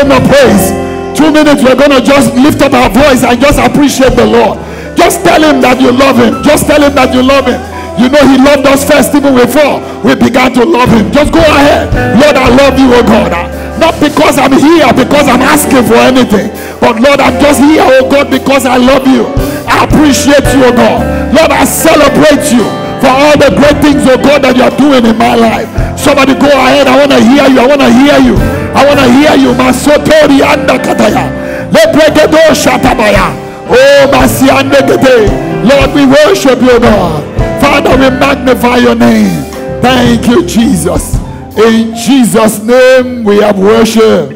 him the praise. Two minutes, we're going to just lift up our voice and just appreciate the Lord. Just tell him that you love him. Just tell him that you love him. You know he loved us first even before we began to love him. Just go ahead. Lord, I love you, oh God. Not because I'm here, because I'm asking for anything. But Lord, I'm just here, oh God, because I love you. I appreciate you, oh God. Lord, I celebrate you for all the great things, oh God, that you're doing in my life. Somebody go ahead. I want to hear you. I want to hear you. I want to hear you. Masotori anda kataya. Lepregedo shatabaya. Oh, Masiande Gede. Lord, we worship you, God. Father, we magnify your name. Thank you, Jesus. In Jesus' name we have worship.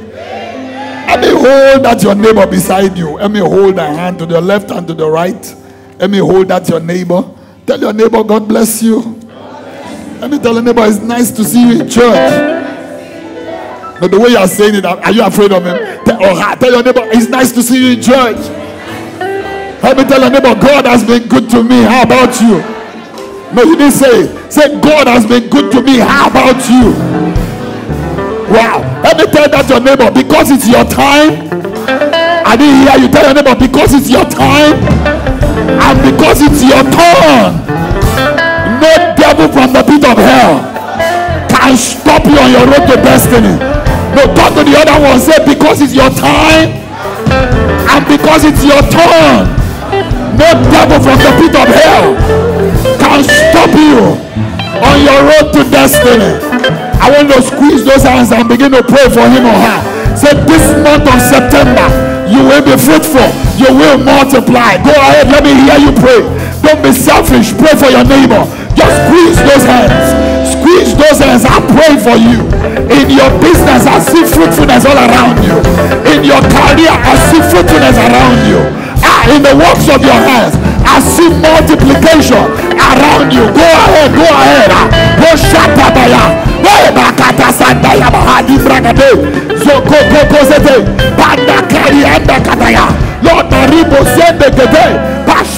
Let me hold that your neighbor beside you. Let me hold a hand to the left and to the right. Let me hold that your neighbor. Tell your neighbor, God bless you. Let me tell neighbor, it's nice to see you in church. But the way you are saying it, are you afraid of him? Tell, oh, or tell your neighbor, it's nice to see you in church. Let me tell your neighbor, God has been good to me. How about you? No, you didn't say. Say, God has been good to me. How about you? Wow. Let me tell that your neighbor, because it's your time. I didn't hear you tell your neighbor, because it's your time. And because it's your turn. No devil from the pit of hell can stop you on your road to destiny. No, talk to the other one. Say, because it's your time. And because it's your turn. No devil from the pit of hell can stop you on your road to destiny. I want to squeeze those hands and begin to pray for him or her. Say, this month of September, you will be fruitful. You will multiply. Go ahead. Let me hear you pray. Don't be selfish. Pray for your neighbor. Just squeeze those hands. Squeeze those hands. I pray for you. In your business, I see fruitfulness all around you. In your career, I see fruitfulness around you. Ah, in the works of your hands, I see multiplication around you. Go ahead, go ahead. Ah, Go shatabaya. Zoko koko zete. Banda kari anda kataya. Lord, maribo sende gede.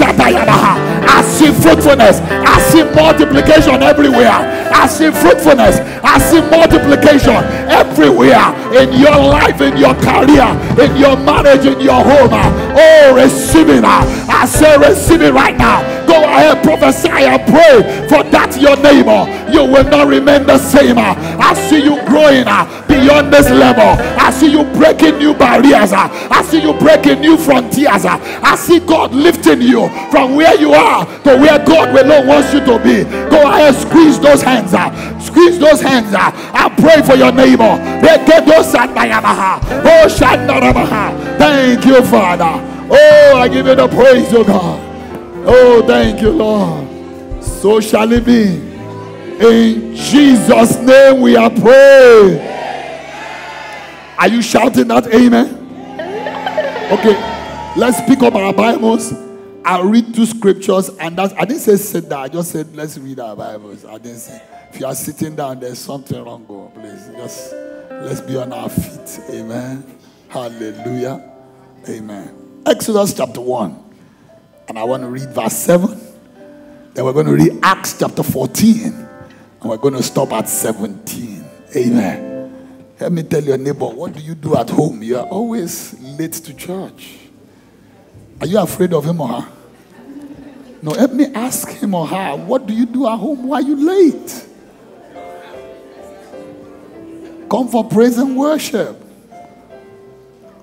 I see fruitfulness. I see multiplication everywhere. I see fruitfulness. I see multiplication everywhere in your life, in your career, in your marriage, in your home. Oh, receive it. I say, receive it right now. Ahead, prophesy and pray for that your neighbor. You will not remain the same. I see you growing uh, beyond this level. I see you breaking new barriers. Uh, I see you breaking new frontiers. Uh, I see God lifting you from where you are to where God alone wants you to be. Go ahead, squeeze those hands. Squeeze those hands. I pray for your neighbor. Oh, Thank you, Father. Oh, I give you the praise, oh God. Oh, thank you, Lord. So shall it be. In Jesus' name we are praying. Are you shouting that amen? Okay, let's pick up our Bibles. I'll read two scriptures, and that's I didn't say sit down, I just said let's read our Bibles. I didn't say if you are sitting down, there's something wrong. Go, please. Just let's be on our feet. Amen. Hallelujah. Amen. Exodus chapter 1. And I want to read verse 7. Then we're going to read Acts chapter 14. And we're going to stop at 17. Amen. Let me tell your neighbor, what do you do at home? You are always late to church. Are you afraid of him or her? No, let me ask him or her, what do you do at home? Why are you late? Come for praise and worship.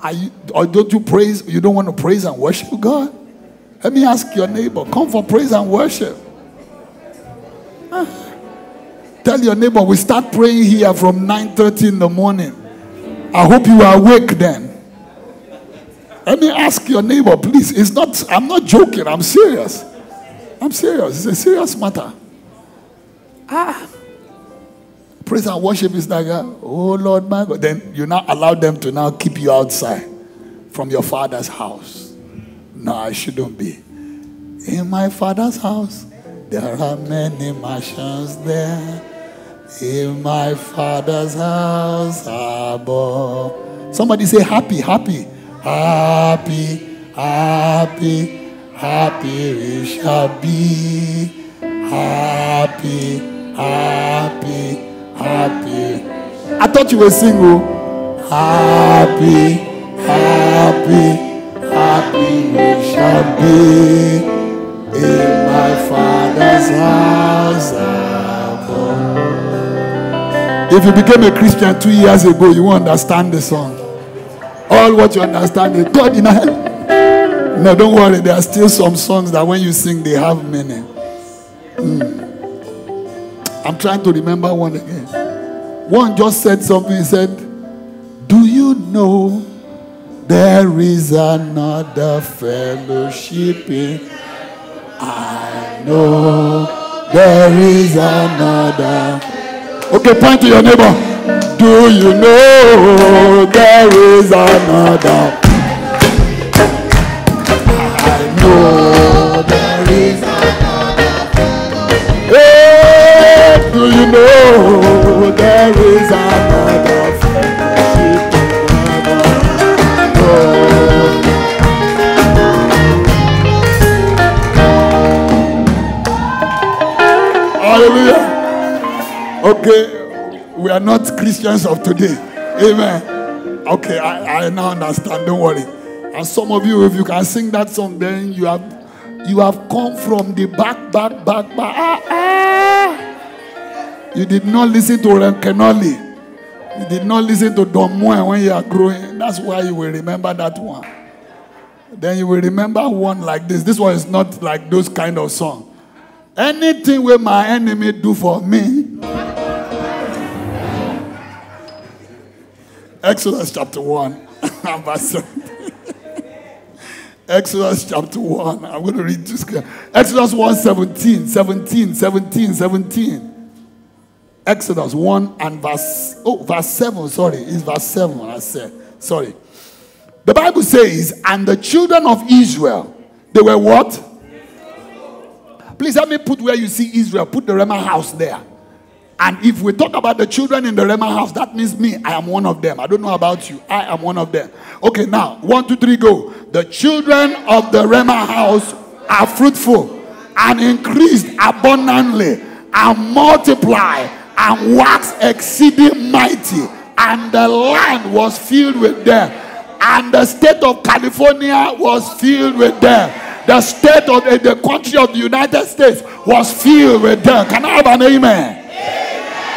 Are you, or don't you praise? You don't want to praise and worship God? Let me ask your neighbor, come for praise and worship. Tell your neighbor, we start praying here from 9:30 in the morning. I hope you are awake then. Let me ask your neighbor, please. It's not, I'm not joking, I'm serious. I'm serious. It's a serious matter. Ah. Praise and worship is like, oh Lord my God. Then you now allow them to now keep you outside from your father's house. No, I shouldn't be. In my father's house, there are many mansions there. In my father's house above. Somebody say happy, happy, happy, happy, happy we shall be. Happy, happy, happy. I thought you were single. happy, happy, happy we shall be in my Father's house. If you became a Christian two years ago, you won't understand the song. All what you understand is God in heaven. No, don't worry. There are still some songs that when you sing, they have meaning. Mm. I'm trying to remember one again. One just said something. He said, Do you know there is another fellowship in? I know there is another. Okay, point to your neighbor. Do you know there is another? I know there is another. Hey, do you know there is another Okay, we are not Christians of today. Amen. Okay, I, I now understand. Don't worry. And some of you, if you can sing that song, then you have you have come from the back, back, back, back. Ah, ah. You did not listen to Ron Kenoly. You did not listen to Don Moen when you are growing. That's why you will remember that one. Then you will remember one like this. This one is not like those kind of song. Anything where my enemy do for me. Exodus chapter 1, verse 7. Exodus chapter 1. I'm going to read this. Exodus 1 17, 17, 17, 17. Exodus 1 and verse, oh, verse 7, sorry, it's verse 7, I said, sorry. The Bible says, and the children of Israel, they were what? Please help me put where you see Israel, put the Rhema house there. And if we talk about the children in the Rhema house, that means me. I am one of them. I don't know about you. I am one of them. Okay, now, one, two, three, go. The children of the Rhema house are fruitful and increased abundantly and multiply and wax exceeding mighty. And the land was filled with them. And the state of California was filled with them. The state of eh, the country of the United States was filled with them. Can I have an amen?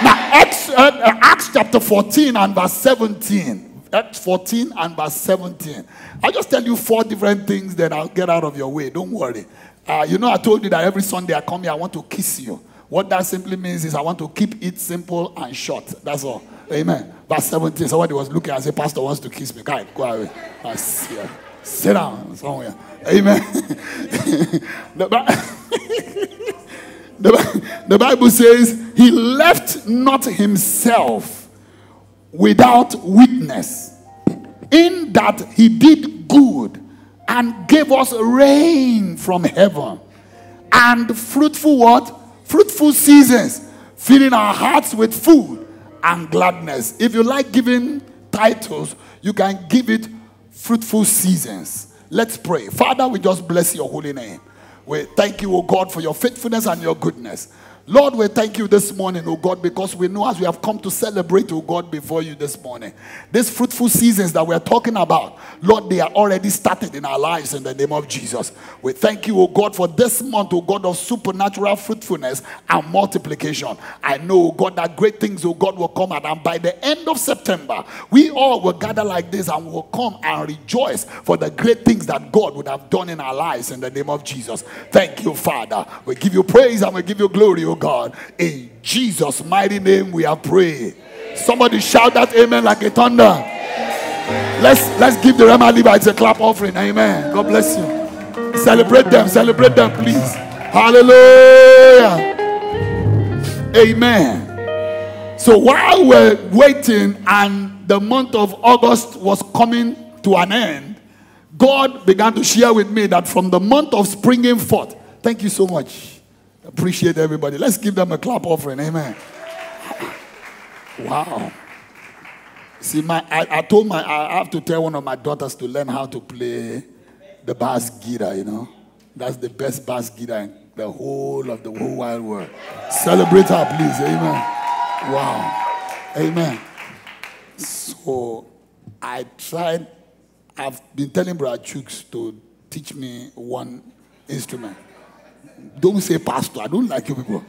Now, Acts, uh, uh, Acts chapter 14 and verse 17. Acts 14 and verse 17. I'll just tell you four different things, then I'll get out of your way. Don't worry. Uh, you know, I told you that every Sunday I come here, I want to kiss you. What that simply means is I want to keep it simple and short. That's all. Amen. Verse 17. Somebody was looking and said, Pastor wants to kiss me. Guy, go away. I see. Sit down somewhere. Amen. the, the, Bible says, He left not Himself without witness, in that He did good and gave us rain from heaven and fruitful what? Fruitful seasons, filling our hearts with food and gladness. If you like giving titles, you can give it fruitful seasons. Let's pray. Father, we just bless your holy name. We thank you, O God, for your faithfulness and your goodness. Lord, we thank you this morning, oh God, because we know as we have come to celebrate, oh God, before you this morning. These fruitful seasons that we're talking about, Lord, they are already started in our lives in the name of Jesus. We thank you, oh God, for this month, oh God, of supernatural fruitfulness and multiplication. I know, oh God, that great things, oh God, will come out. And by the end of September, we all will gather like this and will come and rejoice for the great things that God would have done in our lives in the name of Jesus. Thank you, Father. We give you praise and we give you glory, God. In Jesus' mighty name we are praying. Somebody shout that amen like a thunder. Let's let's give the Rhema Levites a clap offering. Amen. God bless you. Celebrate them, celebrate them, please. Hallelujah. Amen. So while we're waiting and the month of August was coming to an end, God began to share with me that from the month of springing forth, thank you so much. Appreciate everybody. Let's give them a clap offering. Amen. Wow. See, my I, I told my I have to tell one of my daughters to learn how to play the bass guitar, you know. That's the best bass guitar in the whole of the whole wide world. Celebrate her, please. Amen. Wow. Amen. So I tried, I've been telling Brother Chooks to teach me one instrument. Don't say pastor, I don't like you people.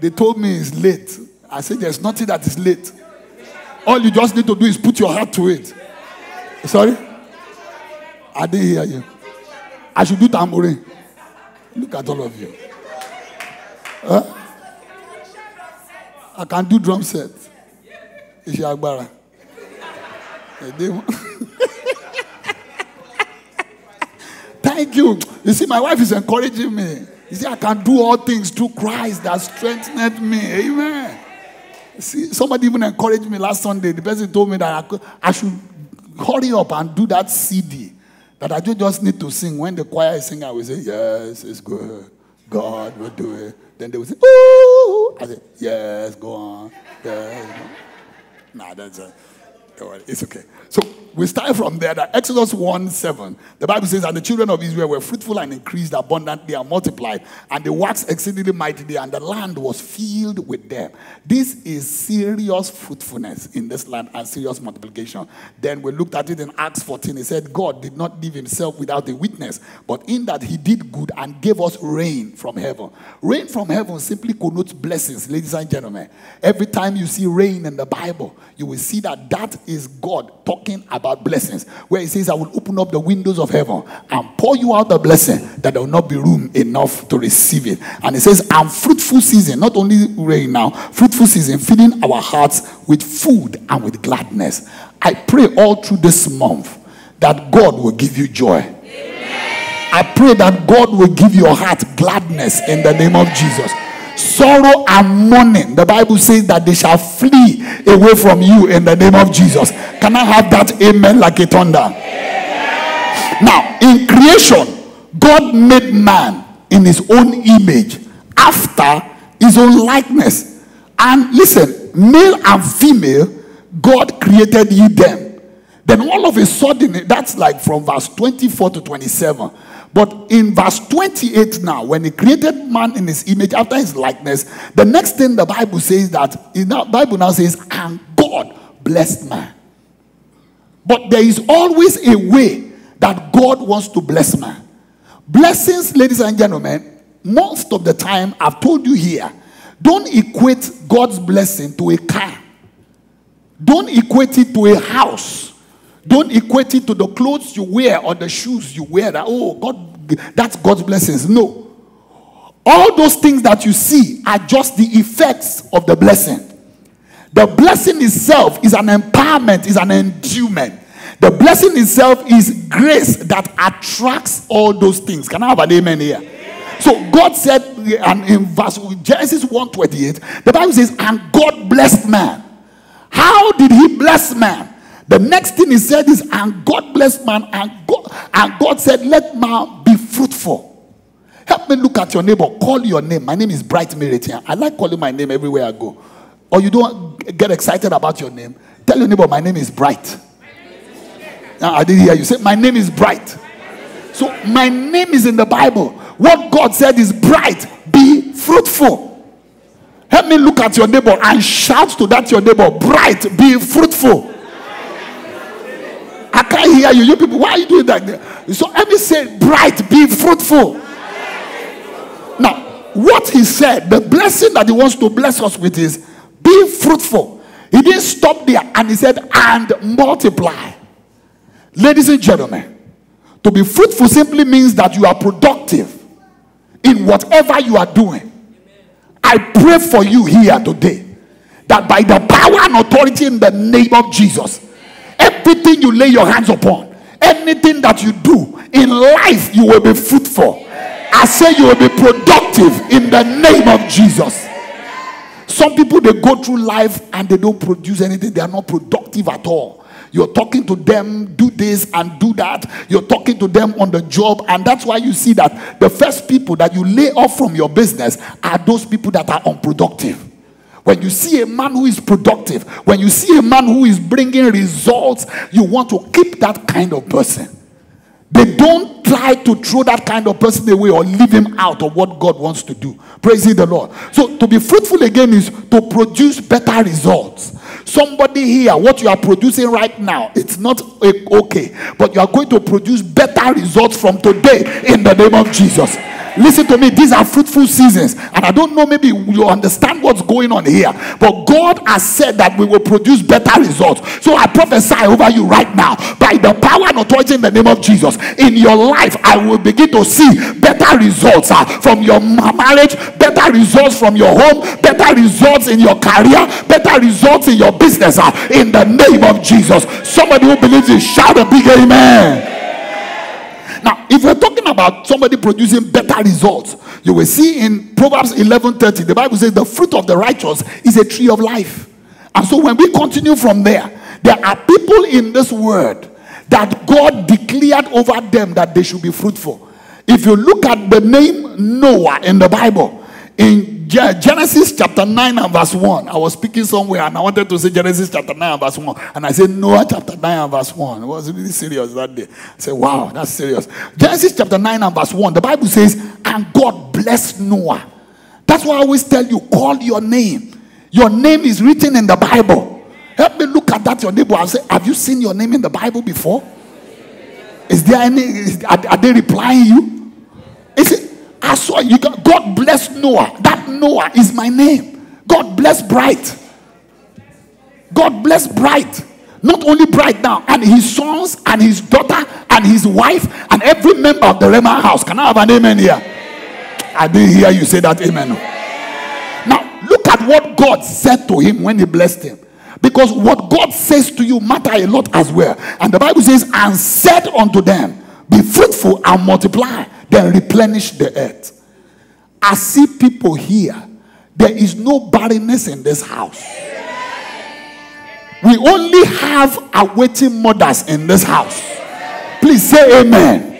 They told me it's late. I said there's nothing that is late. All you just need to do is put your heart to it. Sorry? I didn't hear you. I should do tambourine. Look at all of you. Huh? I can do drum set. Iṣẹ́ agbára. Thank you. You see, my wife is encouraging me. You see, I can do all things through Christ that strengthened me. Amen. See, somebody even encouraged me last Sunday. The person told me that I, could, I should hurry up and do that CD. That I just need to sing. When the choir is singing, I will say, Yes, it's good. God will do it. Then they will say, Ooh. I say, Yes, go on. Yes. Nah, that's uh, a, it's okay. So we start from there that Exodus 1 7, the Bible says, And the children of Israel were fruitful and increased abundantly and multiplied, and they waxed exceedingly mightily, and the land was filled with them. This is serious fruitfulness in this land and serious multiplication. Then we looked at it in Acts 14. He said, God did not leave himself without a witness, but in that he did good and gave us rain from heaven. Rain from heaven simply connotes blessings, ladies and gentlemen. Every time you see rain in the Bible, you will see that that is God talking about blessings, where He says, I will open up the windows of heaven and pour you out the blessing that there will not be room enough to receive it. And He says, I'm fruitful season, not only rain now, fruitful season, filling our hearts with food and with gladness. I pray all through this month that God will give you joy. I pray that God will give your heart gladness in the name of Jesus sorrow and mourning. The Bible says that they shall flee away from you in the name of Jesus. Can I have that amen like a thunder? Now, in creation, God made man in his own image after his own likeness. And listen, male and female, God created you them. Then all of a sudden, that's like from verse 24 to 27 but in verse 28 now, when he created man in his image after his likeness, the next thing the Bible says that in the Bible now says, and God blessed man. But there is always a way that God wants to bless man. Blessings, ladies and gentlemen, most of the time I've told you here, don't equate God's blessing to a car. Don't equate it to a house. Don't equate it to the clothes you wear or the shoes you wear. That, oh, God, that's God's blessings. No. All those things that you see are just the effects of the blessing. The blessing itself is an empowerment, is an endowment. The blessing itself is grace that attracts all those things. Can I have an amen here? So God said, and in verse Genesis 1:28, the Bible says, and God blessed man. How did he bless man? The next thing he said is, and God blessed man, and God, and God said, Let man be fruitful. Help me look at your neighbor. Call your name. My name is Bright Meretighan. I like calling my name everywhere I go. Or you don't get excited about your name. Tell your neighbor, My name is Bright. Now, I didn't hear you say, My name is Bright. So, my name is in the Bible. What God said is bright, be fruitful. Help me look at your neighbor and shout to that your neighbor, bright, be fruitful. I can't hear you. You people, why are you doing that? So me say, bright, be fruitful. Now, what he said, the blessing that he wants to bless us with is be fruitful. He didn't stop there and he said, and multiply. Ladies and gentlemen, to be fruitful simply means that you are productive in whatever you are doing. I pray for you here today that by the power and authority in the name of Jesus, everything you lay your hands upon, anything that you do in life, you will be fruitful. I say you will be productive in the name of Jesus. Some people they go through life and they don't produce anything, they are not productive at all. You're talking to them, do this and do that. You're talking to them on the job, and that's why you see that the first people that you lay off from your business are those people that are unproductive. When you see a man who is productive, when you see a man who is bringing results, you want to keep that kind of person. They don't try to throw that kind of person away or leave him out of what God wants to do. Praise the Lord. So, to be fruitful again is to produce better results. Somebody here, what you are producing right now, it's not okay, but you are going to produce better results from today in the name of Jesus. Listen to me, these are fruitful seasons. And I don't know, maybe you understand what's going on here. But God has said that we will produce better results. So I prophesy over you right now by the power and authority in the name of Jesus. In your life, I will begin to see better results uh, from your marriage, better results from your home, better results in your career, better results in your business. Uh, in the name of Jesus. Somebody who believes it, shout a big amen. Now, if we're talking about somebody producing better results, you will see in Proverbs 11:30, the Bible says the fruit of the righteous is a tree of life. And so when we continue from there, there are people in this world that God declared over them that they should be fruitful. If you look at the name Noah in the Bible, in Genesis chapter 9 and verse 1. I was speaking somewhere and I wanted to say Genesis chapter 9 and verse 1. And I said Noah chapter 9 and verse 1. It was really serious that day. I said, wow, that's serious. Genesis chapter 9 and verse 1. The Bible says, and God blessed Noah. That's why I always tell you, call your name. Your name is written in the Bible. Help me look at that, your neighbor, and say, Have you seen your name in the Bible before? Is there any, is, are, are they replying you? Is it, I saw you. God bless Noah. That Noah is my name. God bless Bright. God bless Bright. Not only Bright now, and his sons, and his daughter, and his wife, and every member of the Rhema house. Can I have an amen here? I didn't hear you say that amen. Now, look at what God said to him when he blessed him. Because what God says to you matter a lot as well. And the Bible says, and said unto them, Be fruitful and multiply then replenish the earth. I see people here. There is no barrenness in this house. We only have awaiting mothers in this house. Please say amen.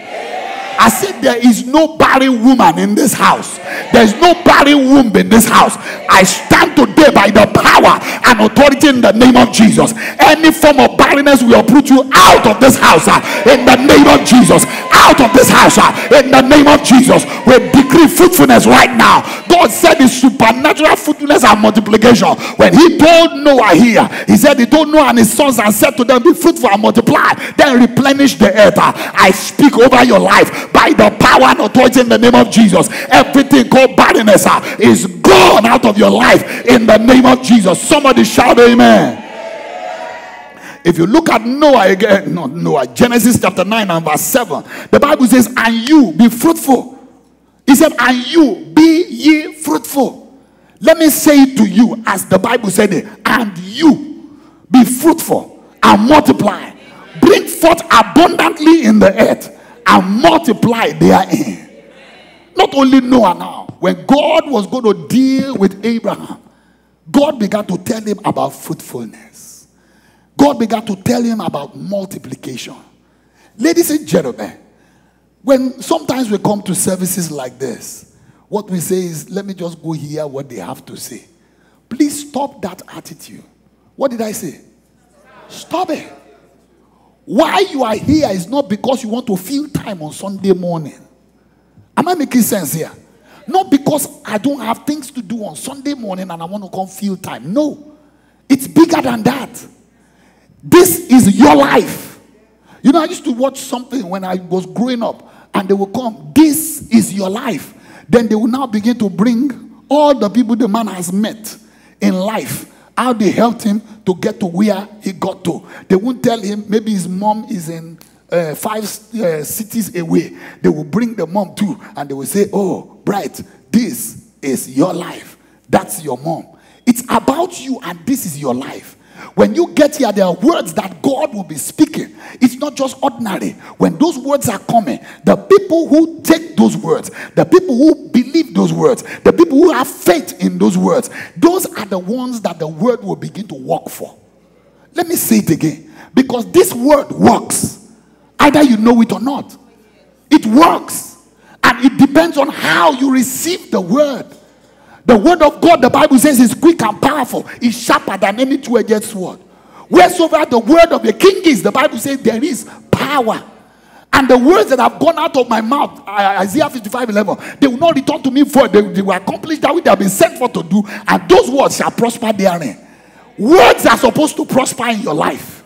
I said, There is no barren woman in this house. There's no barren womb in this house. I stand today by the power and authority in the name of Jesus. Any form of barrenness will put you out of this house in the name of Jesus. Out of this house in the name of Jesus. We decree fruitfulness right now. God said it's supernatural fruitfulness and multiplication. When He told Noah here, He said, He told Noah and his sons and said to them, Be fruitful and multiply, then replenish the earth. I speak over your life by the power and authority in the name of Jesus. Everything called barrenness uh, is gone out of your life in the name of Jesus. Somebody shout amen. If you look at Noah again, no, Noah, Genesis chapter 9 and verse 7, the Bible says, And you be fruitful. He said, And you be ye fruitful. Let me say it to you as the Bible said it, and you be fruitful and multiply, bring forth abundantly in the earth and multiply therein. Not only Noah now, when God was going to deal with Abraham, God began to tell him about fruitfulness. God began to tell him about multiplication. Ladies and gentlemen, when sometimes we come to services like this, what we say is, let me just go hear what they have to say. Please stop that attitude. What did I say? Stop it. Why you are here is not because you want to fill time on Sunday morning. Am I making sense here? Not because I don't have things to do on Sunday morning and I want to come fill time. No. It's bigger than that. This is your life. You know, I used to watch something when I was growing up, and they will come, This is your life. Then they will now begin to bring all the people the man has met in life how they helped him to get to where he got to. They won't tell him maybe his mom is in uh, five uh, cities away. They will bring the mom too and they will say, Oh, Bright, this is your life. That's your mom. It's about you and this is your life. When you get here, there are words that God will be speaking. It's not just ordinary. When those words are coming, the people who take those words, the people who believe those words, the people who have faith in those words, those are the ones that the word will begin to work for. Let me say it again. Because this word works. Either you know it or not. It works. And it depends on how you receive the word. The word of God, the Bible says, is quick and powerful, is sharper than any two edged sword. Wheresoever the word of the king is, the Bible says there is power. And the words that have gone out of my mouth, Isaiah 55 11, they will not return to me for they, they will accomplish that which they have been sent for to do, and those words shall prosper therein. Words are supposed to prosper in your life.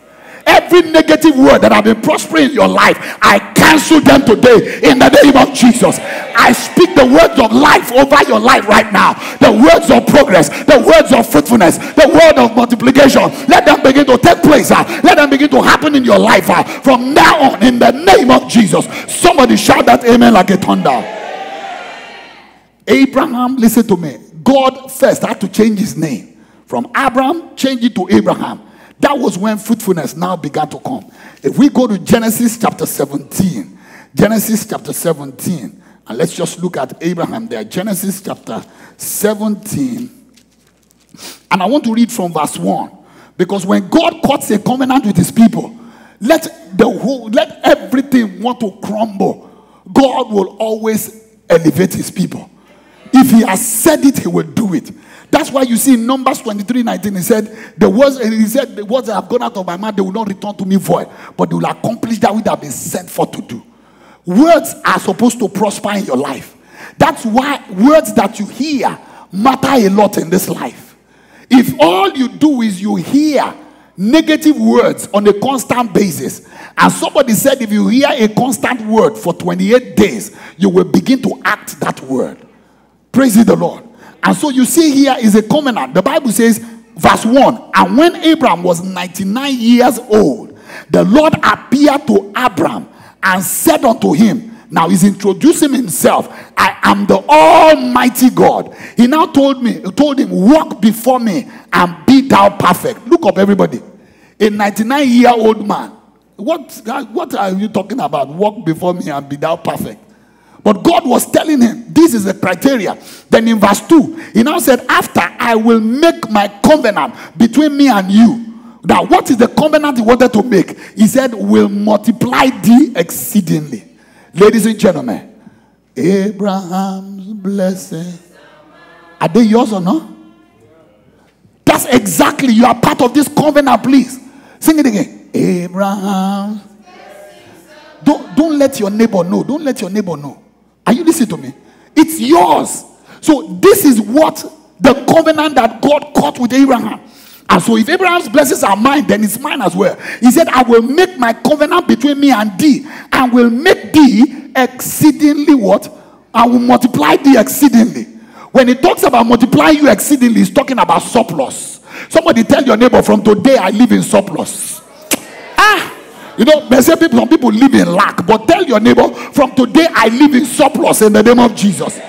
Every negative word that have been prospering in your life, I cancel them today in the name of Jesus. I speak the words of life over your life right now. The words of progress, the words of fruitfulness, the word of multiplication. Let them begin to take place. Uh, let them begin to happen in your life uh, from now on in the name of Jesus. Somebody shout that amen like a thunder. Abraham, listen to me. God first had to change his name from Abram, change it to Abraham. That was when fruitfulness now began to come. If we go to Genesis chapter 17, Genesis chapter 17, and let's just look at Abraham there. Genesis chapter 17. And I want to read from verse 1. Because when God cuts a covenant with his people, let the whole let everything want to crumble. God will always elevate his people. If he has said it, he will do it. That's why you see in Numbers 23 19, he said, The words, and he said, The words that have gone out of my mouth, they will not return to me void, but they will accomplish that which have been sent for to do. Words are supposed to prosper in your life. That's why words that you hear matter a lot in this life. If all you do is you hear negative words on a constant basis, and somebody said if you hear a constant word for 28 days, you will begin to act that word. Praise the Lord. And so you see here is a covenant. The Bible says, verse 1 And when Abraham was 99 years old, the Lord appeared to Abraham and said unto him, now he's introducing himself. I am the Almighty God. He now told me, told him, walk before me and be thou perfect. Look up, everybody. A 99 year old man. What, what are you talking about? Walk before me and be thou perfect. But God was telling him, this is the criteria. Then in verse 2, he now said, After I will make my covenant between me and you. Now, what is the covenant he wanted to make? He said, Will multiply thee exceedingly. Ladies and gentlemen, Abraham's blessing. Are they yours or not? That's exactly, you are part of this covenant, please. Sing it again. Abraham. Don't, don't let your neighbor know. Don't let your neighbor know. Are you listening to me? It's yours. So this is what the covenant that God cut with Abraham. And so if Abraham's blessings are mine, then it's mine as well. He said, I will make my covenant between me and thee, and will make thee exceedingly what? I will multiply thee exceedingly. When he talks about multiplying you exceedingly, he's talking about surplus. Somebody tell your neighbor, from today I live in surplus. Ah! You know, say people, some people live in lack, but tell your neighbor, from today I live in surplus in the name of Jesus.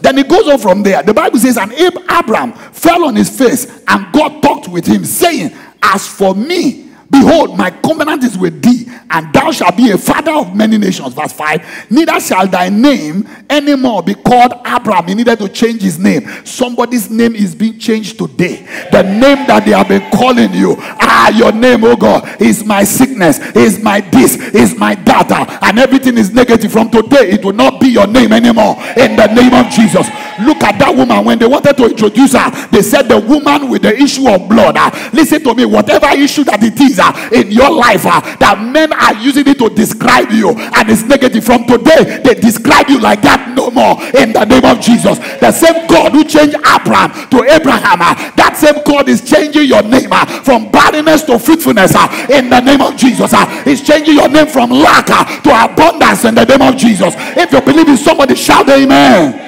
Then it goes on from there. The Bible says, and Abraham fell on his face, and God talked with him, saying, As for me, Behold, my covenant is with thee, and thou shalt be a father of many nations. Verse 5. Neither shall thy name anymore be called Abram. He needed to change his name. Somebody's name is being changed today. The name that they have been calling you. Ah, your name, oh God, is my sickness, is my this, is my data, and everything is negative. From today, it will not be your name anymore. In the name of Jesus. Look at that woman. When they wanted to introduce her, they said the woman with the issue of blood. Ah, listen to me, whatever issue that it is, in your life uh, that men are using it to describe you and it's negative. From today, they describe you like that no more in the name of Jesus. The same God who changed Abram to Abraham, uh, that same God is changing your name uh, from barrenness to fruitfulness uh, in the name of Jesus. Uh, he's changing your name from lack uh, to abundance in the name of Jesus. If you believe in somebody, shout amen.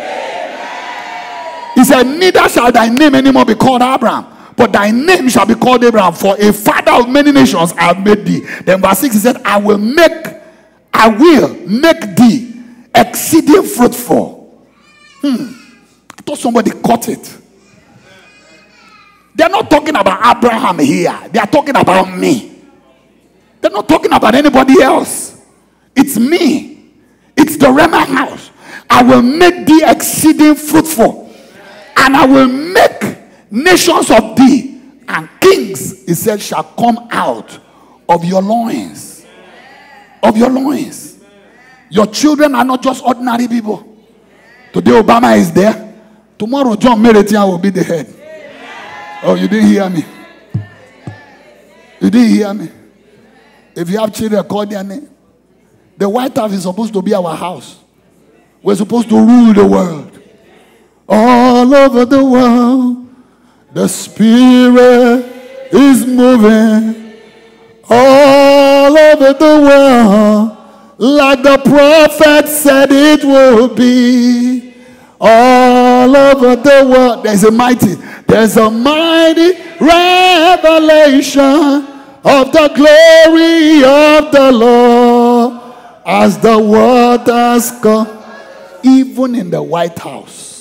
He said, Neither shall thy name anymore be called Abram but thy name shall be called Abraham, for a father of many nations I have made thee. Then verse 6 he said, I will make, I will make thee exceeding fruitful. Hmm. I thought somebody caught it. They're not talking about Abraham here. They are talking about me. They're not talking about anybody else. It's me. It's the Rhema house. I will make thee exceeding fruitful. And I will make nations of thee and kings, he said, shall come out of your loins. Of your loins. Your children are not just ordinary people. Today, Obama is there. Tomorrow, John Meretighan will be the head. Oh, you didn't hear me. You didn't hear me. If you have children, call their name. The White House is supposed to be our house. We're supposed to rule the world. All over the world The Spirit is moving all over the world like the prophet said it will be all over the world. There's a mighty, there's a mighty revelation of the glory of the Lord as the waters come. Even in the White House,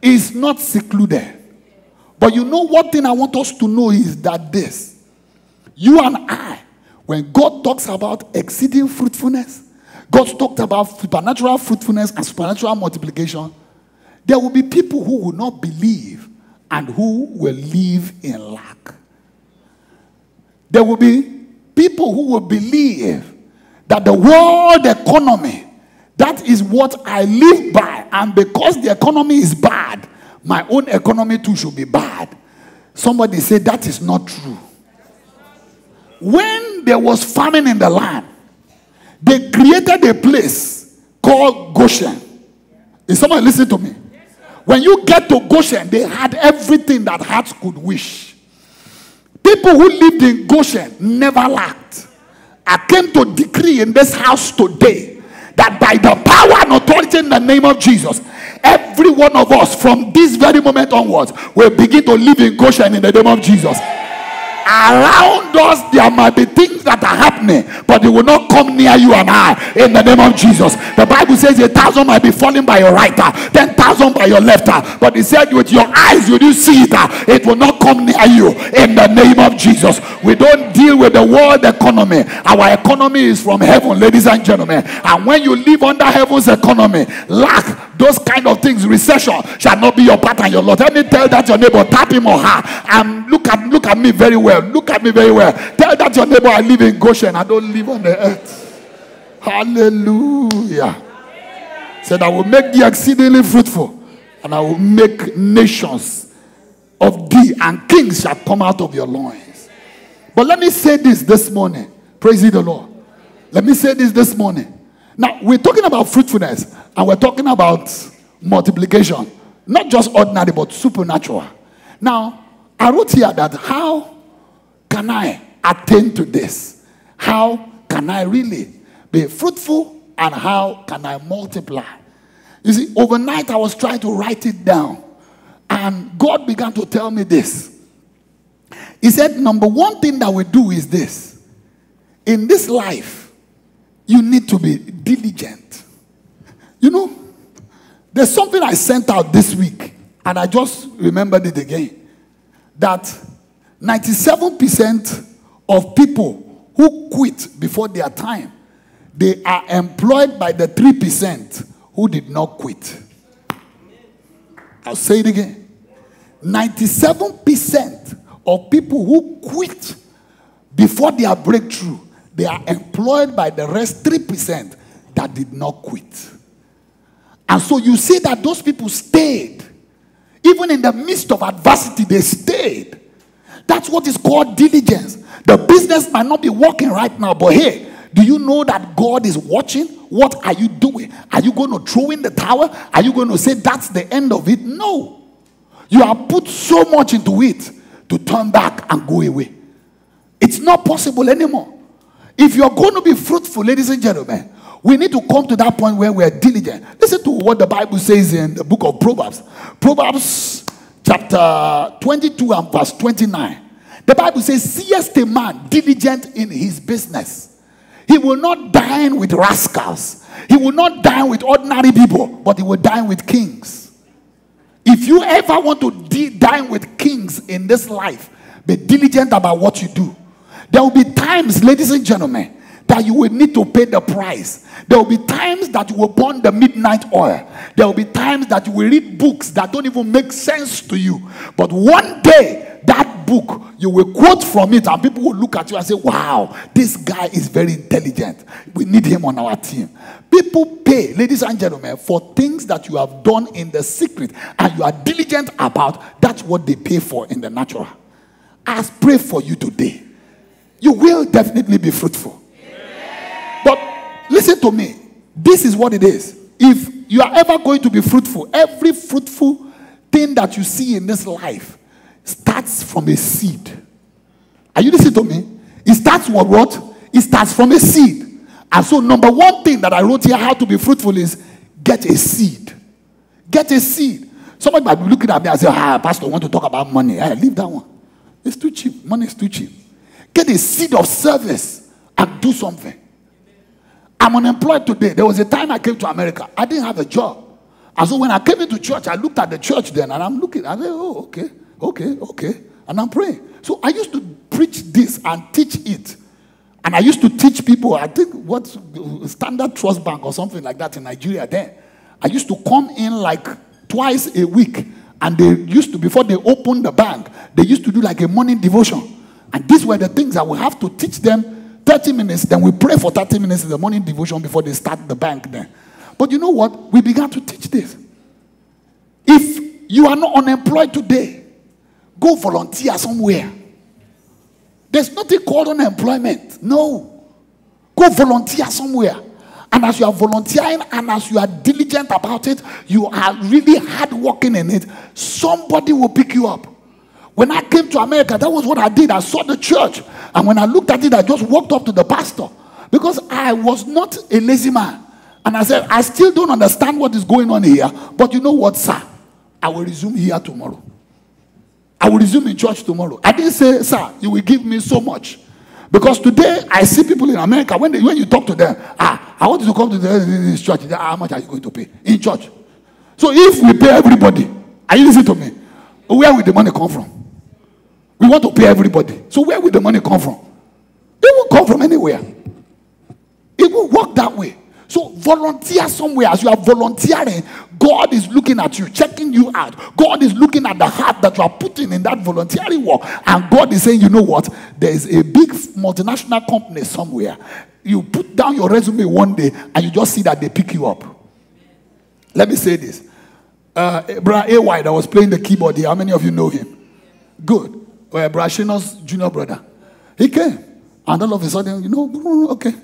is not secluded. But you know what thing I want us to know is that this, you and I, when God talks about exceeding fruitfulness, God talked about supernatural fruitfulness and supernatural multiplication. There will be people who will not believe and who will live in lack. There will be people who will believe that the world economy, that is what I live by. And because the economy is bad, my own economy too should be bad. Somebody said that is not true. When there was famine in the land, they created a place called Goshen. Is somebody listening to me? When you get to Goshen, they had everything that hearts could wish. People who lived in Goshen never lacked. I came to decree in this house today that by the power and authority in the name of Jesus, every one of us from this very moment onwards will begin to live in Goshen in the name of Jesus around us there might be things that are happening but they will not come near you and i. In the name of jesus. The bible says a thousand might be falling by your right hand ten thousand by your left hand but he said with your eyes you do see it uh, it will not come near you. In the name of jesus. We don't deal with the world economy. Our economy is from heaven ladies and gentlemen. And when you live under heaven's economy lack those kind of things recession shall not be your part and your lot. Let me tell that your neighbor tap him or her. And look at look at me very well Look at me very well. Tell that your neighbor I live in Goshen. I don't live on the earth. Hallelujah. Said, I will make thee exceedingly fruitful, and I will make nations of thee, and kings shall come out of your loins. But let me say this this morning. Praise the Lord. Let me say this this morning. Now, we're talking about fruitfulness, and we're talking about multiplication. Not just ordinary, but supernatural. Now, I wrote here that how can I attain to this? How can I really be fruitful and how can I multiply? You see, overnight I was trying to write it down, and God began to tell me this. He said, Number one thing that we do is this in this life, you need to be diligent. You know, there's something I sent out this week, and I just remembered it again that 97% of people who quit before their time, they are employed by the 3% who did not quit. I'll say it again. 97% of people who quit before their breakthrough, they are employed by the rest 3% that did not quit. And so you see that those people stayed. Even in the midst of adversity, they stayed. That's what is called diligence. The business might not be working right now, but hey, do you know that God is watching? What are you doing? Are you going to throw in the towel? Are you going to say that's the end of it? No. You have put so much into it to turn back and go away. It's not possible anymore. If you're going to be fruitful, ladies and gentlemen, we need to come to that point where we're diligent. Listen to what the Bible says in the book of Proverbs. Proverbs chapter 22 and verse 29. The Bible says, Seest a man diligent in his business. He will not dine with rascals. He will not dine with ordinary people, but he will dine with kings. If you ever want to dine with kings in this life, be diligent about what you do. There will be times, ladies and gentlemen, that you will need to pay the price. There will be times that you will burn the midnight oil. There will be times that you will read books that don't even make sense to you. But one day, that book, you will quote from it, and people will look at you and say, Wow, this guy is very intelligent. We need him on our team. People pay, ladies and gentlemen, for things that you have done in the secret and you are diligent about. That's what they pay for in the natural. I pray for you today. You will definitely be fruitful. But listen to me. This is what it is. If you are ever going to be fruitful, every fruitful thing that you see in this life starts from a seed. Are you listening to me? It starts with what? It starts from a seed. And so, number one thing that I wrote here, how to be fruitful, is get a seed. Get a seed. Somebody might be looking at me and say, Ah, Pastor, I want to talk about money. Hey, leave that one. It's too cheap. Money is too cheap. Get a seed of service and do something. I'm unemployed today. There was a time I came to America. I didn't have a job. And so when I came into church, I looked at the church then and I'm looking. I said, oh, okay, okay, okay. And I'm praying. So I used to preach this and teach it. And I used to teach people, I think what Standard Trust Bank or something like that in Nigeria then. I used to come in like twice a week. And they used to, before they opened the bank, they used to do like a morning devotion. And these were the things I would have to teach them 30 minutes. Then we pray for 30 minutes in the morning devotion before they start the bank then. But you know what? We began to teach this. If you are not unemployed today, go volunteer somewhere. There's nothing called unemployment. No. Go volunteer somewhere. And as you are volunteering and as you are diligent about it, you are really hard working in it, somebody will pick you up. When I came to America, that was what I did. I saw the church. And when I looked at it, I just walked up to the pastor because I was not a lazy man. And I said, I still don't understand what is going on here. But you know what, sir? I will resume here tomorrow. I will resume in church tomorrow. I didn't say, sir, you will give me so much. Because today I see people in America, when, they, when you talk to them, ah, I want you to come to this church. How much are you going to pay in church? So if we pay everybody, are you listening to me? Where will the money come from? We want to pay everybody. So where will the money come from? It won't come from anywhere. It will work that way. So volunteer somewhere as you are volunteering. God is looking at you, checking you out. God is looking at the heart that you are putting in that volunteering work. And God is saying, you know what? There is a big multinational company somewhere. You put down your resume one day and you just see that they pick you up. Let me say this. Uh, Brother AY that was playing the keyboard here, how many of you know him? Good. Well, Brashino's junior brother. He came. And all of a sudden, you know, okay.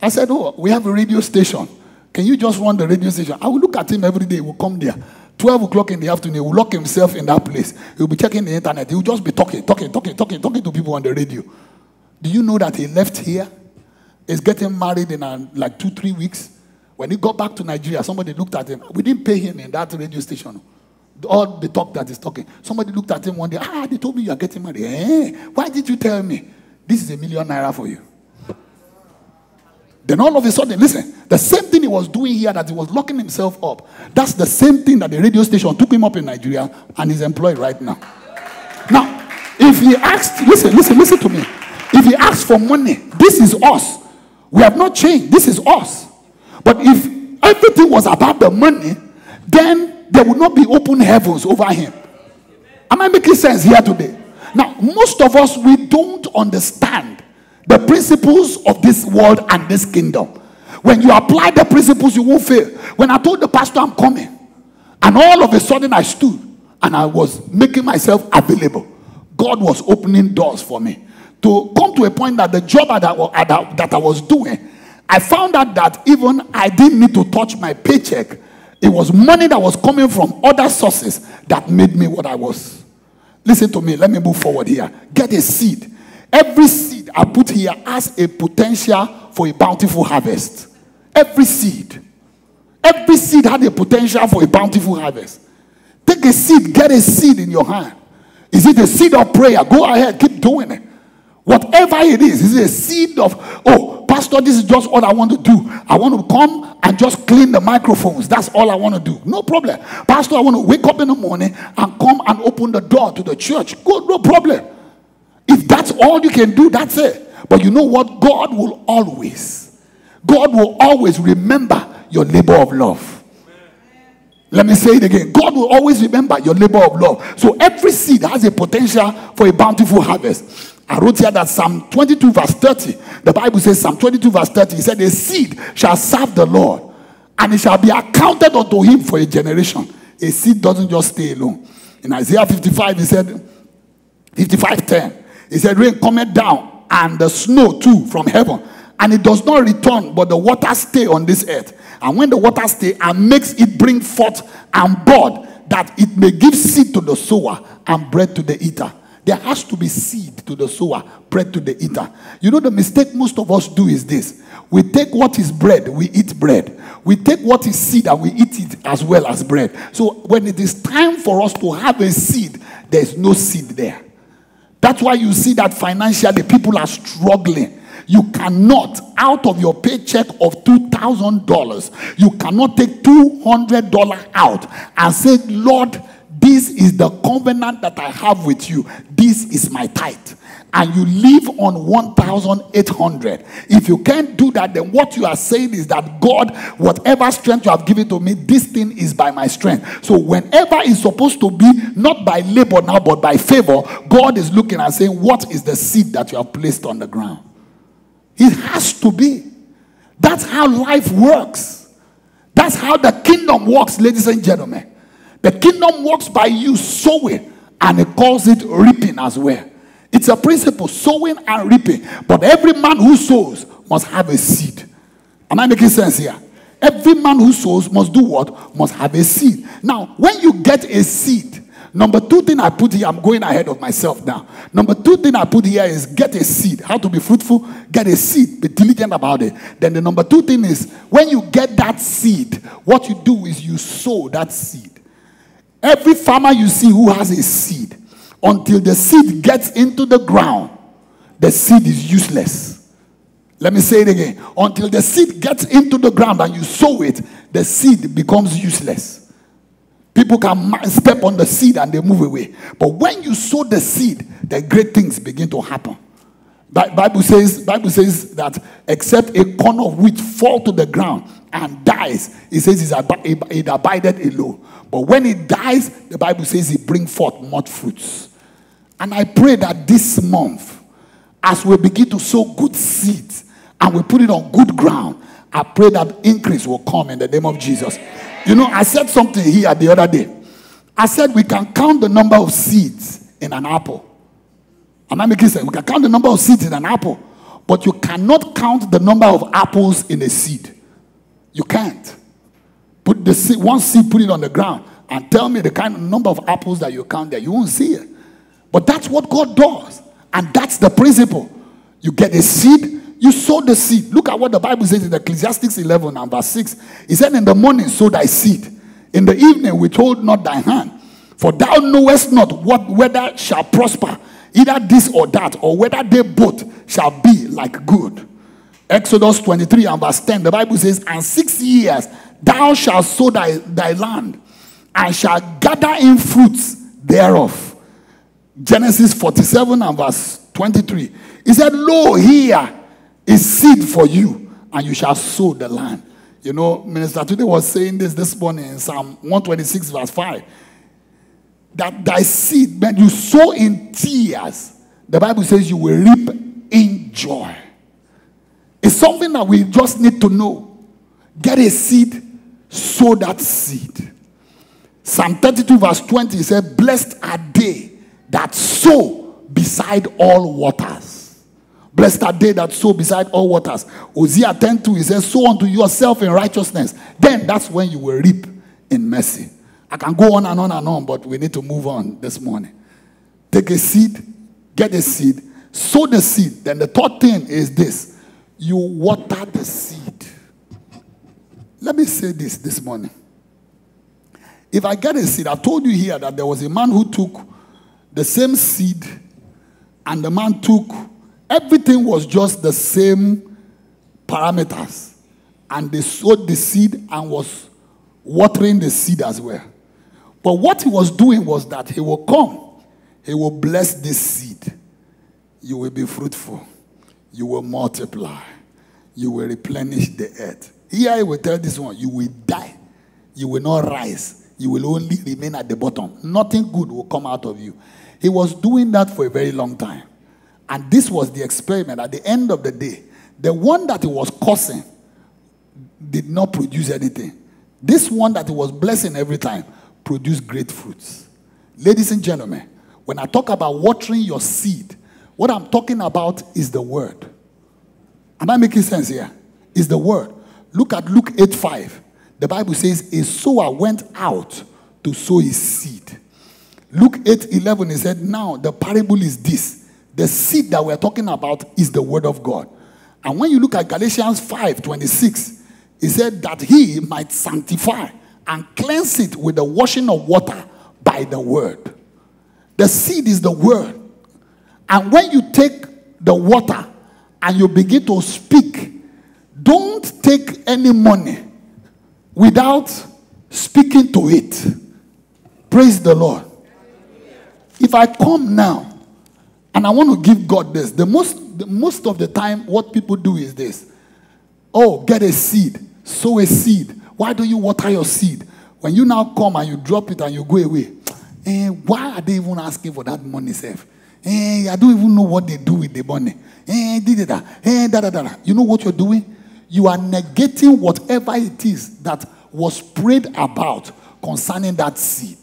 I said, Oh, we have a radio station. Can you just run the radio station? I will look at him every day. He will come there. 12 o'clock in the afternoon, he will lock himself in that place. He will be checking the internet. He will just be talking, talking, talking, talking, talking to people on the radio. Do you know that he left here? He's getting married in uh, like two, three weeks. When he got back to Nigeria, somebody looked at him. We didn't pay him in that radio station. All the talk that is talking. Somebody looked at him one day. Ah, they told me you are getting married. Eh? Why did you tell me? This is a million naira for you. Then all of a sudden, listen, the same thing he was doing here that he was locking himself up. That's the same thing that the radio station took him up in Nigeria and he's employed right now. Now, if he asked, listen, listen, listen to me. If he asks for money, this is us. We have not changed. This is us. But if everything was about the money, then there will not be open heavens over him. Am I making sense here today? Now, most of us, we don't understand the principles of this world and this kingdom. When you apply the principles, you won't fail. When I told the pastor I'm coming, and all of a sudden I stood and I was making myself available, God was opening doors for me to come to a point that the job that, that I was doing, I found out that even I didn't need to touch my paycheck. It was money that was coming from other sources that made me what I was. Listen to me. Let me move forward here. Get a seed. Every seed I put here has a potential for a bountiful harvest. Every seed. Every seed had a potential for a bountiful harvest. Take a seed, get a seed in your hand. Is it a seed of prayer? Go ahead, keep doing it. Whatever it is, is it a seed of, oh, Pastor, this is just what I want to do. I want to come and just clean the microphones. That's all I want to do. No problem. Pastor, I want to wake up in the morning and come and open the door to the church. Good, no problem. If that's all you can do, that's it. But you know what? God will always, God will always remember your labor of love. Let me say it again. God will always remember your labor of love. So every seed has a potential for a bountiful harvest. I wrote here that Psalm 22, verse 30, the Bible says, Psalm 22, verse 30, he said, A seed shall serve the Lord, and it shall be accounted unto him for a generation. A seed doesn't just stay alone. In Isaiah 55, he said, 55 10, he said, Rain cometh down, and the snow too from heaven. And it does not return, but the water stay on this earth. And when the water stay and makes it bring forth and bud, that it may give seed to the sower and bread to the eater. There has to be seed to the sower, bread to the eater. You know, the mistake most of us do is this we take what is bread, we eat bread. We take what is seed and we eat it as well as bread. So when it is time for us to have a seed, there's no seed there. That's why you see that financially people are struggling. You cannot, out of your paycheck of $2,000, you cannot take $200 out and say, Lord, this is the covenant that I have with you. This is my tithe. And you live on 1,800. If you can't do that, then what you are saying is that God, whatever strength you have given to me, this thing is by my strength. So whenever it's supposed to be not by labor now, but by favor, God is looking and saying, What is the seed that you have placed on the ground? It has to be. That's how life works. That's how the kingdom works, ladies and gentlemen. The kingdom works by you sowing, and it calls it reaping as well. It's a principle sowing and reaping. But every man who sows must have a seed. Am I making sense here? Every man who sows must do what? Must have a seed. Now, when you get a seed, number two thing I put here, I'm going ahead of myself now. Number two thing I put here is get a seed. How to be fruitful? Get a seed. Be diligent about it. Then the number two thing is when you get that seed, what you do is you sow that seed. Every farmer you see who has a seed, until the seed gets into the ground, the seed is useless. Let me say it again. Until the seed gets into the ground and you sow it, the seed becomes useless. People can step on the seed and they move away. But when you sow the seed, the great things begin to happen. Bible says, Bible says that except a corn of wheat fall to the ground and dies, it says it abided alone. But when it dies, the Bible says it brings forth much fruits. And I pray that this month, as we begin to sow good seeds and we put it on good ground, I pray that increase will come in the name of Jesus. You know, I said something here the other day. I said we can count the number of seeds in an apple. Am I making sense? We can count the number of seeds in an apple, but you cannot count the number of apples in a seed. You can't. Put the seed, one seed, put it on the ground, and tell me the kind of number of apples that you count there. You won't see it. But that's what God does. And that's the principle. You get a seed, you sow the seed. Look at what the Bible says in Ecclesiastes 11 and verse 6. He said, In the morning, sow thy seed. In the evening, withhold not thy hand. For thou knowest not what whether shall prosper, either this or that, or whether they both shall be like good. Exodus 23 and verse 10, the Bible says, And six years thou shalt sow thy, thy land, and shalt gather in fruits thereof. Genesis 47 and verse 23. He said, Lo, here is seed for you, and you shall sow the land. You know, Minister today was saying this this morning in Psalm 126, verse 5. That thy seed, when you sow in tears, the Bible says you will reap in joy. It's something that we just need to know. Get a seed, sow that seed. Psalm 32, verse 20 said, Blessed are they that sow beside all waters. Blessed are they that sow beside all waters. Hosea 10 2, he says, Sow unto yourself in righteousness. Then that's when you will reap in mercy. I can go on and on and on, but we need to move on this morning. Take a seed, get a seed, sow the seed. Then the third thing is this you water the seed. Let me say this this morning. If I get a seed, I told you here that there was a man who took the same seed, and the man took everything was just the same parameters, and they sowed the seed and was watering the seed as well. But what he was doing was that he will come, he will bless this seed. You will be fruitful you will multiply, you will replenish the earth. Here I will tell this one you will die, you will not rise, you will only remain at the bottom. Nothing good will come out of you. He was doing that for a very long time. And this was the experiment. At the end of the day, the one that he was cursing did not produce anything. This one that he was blessing every time produced great fruits. Ladies and gentlemen, when I talk about watering your seed, what I'm talking about is the word. Am I making sense here? Is the word. Look at Luke 8 5. The Bible says, A sower went out to sow his seed. Luke 8 11, he said, Now the parable is this the seed that we're talking about is the word of God. And when you look at Galatians 5 26, he said that he might sanctify and cleanse it with the washing of water by the word. The seed is the word. And when you take the water and you begin to speak, don't take any money without speaking to it. Praise the Lord. If I come now and I want to give God this, the most, the most of the time, what people do is this Oh, get a seed, sow a seed. Why do you water your seed? When you now come and you drop it and you go away, eh, why are they even asking for that money, Self? Eh, I don't even know what they do with the money. Eh, da, da, eh, da, da, da. You know what you're doing? You are negating whatever it is that was prayed about concerning that seed.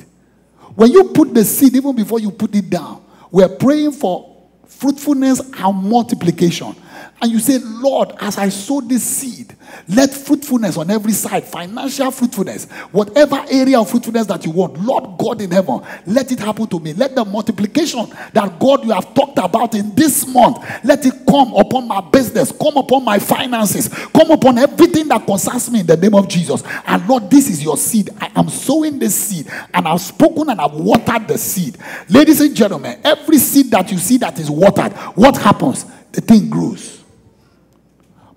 When you put the seed, even before you put it down, we're praying for fruitfulness and multiplication. And you say, Lord, as I sow this seed, let fruitfulness on every side, financial fruitfulness, whatever area of fruitfulness that you want, Lord God in heaven, let it happen to me. Let the multiplication that God you have talked about in this month, let it come upon my business, come upon my finances, come upon everything that concerns me in the name of Jesus. And Lord, this is your seed. I am sowing this seed, and I've spoken and I've watered the seed. Ladies and gentlemen, every seed that you see that is watered, what happens? The thing grows.